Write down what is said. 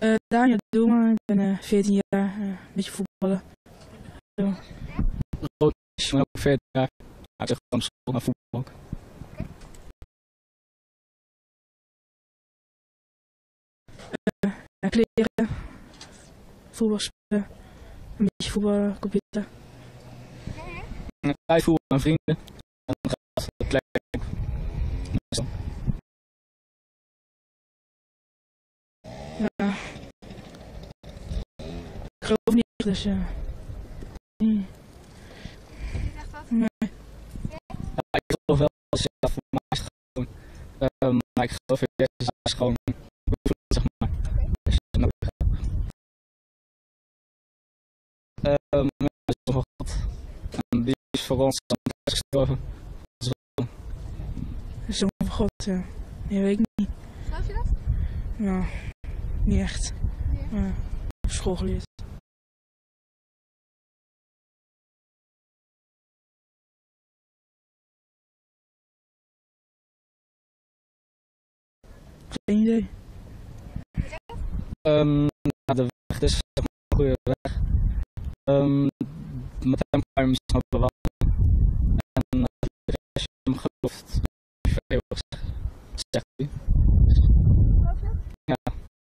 Eh Daniel Doelman, ik ben eh 14 jaar, eh, een beetje voetballen. Rood is ook 14 jaar. Hij zegt van school naar voetbal ook. Kleren, voetbal spelen, een beetje voetballen, computer. Wij voetbal met vrienden. En dan gaat het de plek. Meestal. Ja. Ik geloof niet, dus ja. Nee. Nee. Ja, ik geloof wel ja, voor mij is het gewoon. ehm, maar ik geloof in Jezus is gewoon. zeg maar. Het hebt. Ehm, ja, dat is God. En die is voor ons aan het gestorven. De Zoon van God, ja. Nee, weet ik niet. Geloof je dat? Nou, niet echt. Ja. School geleerd. Geen idee. Ehm, ja, de weg is zeg een goede weg. Ehm, met hem kan je misschien ook bewandelen. En eh, als je hem gelooft, zegt hij.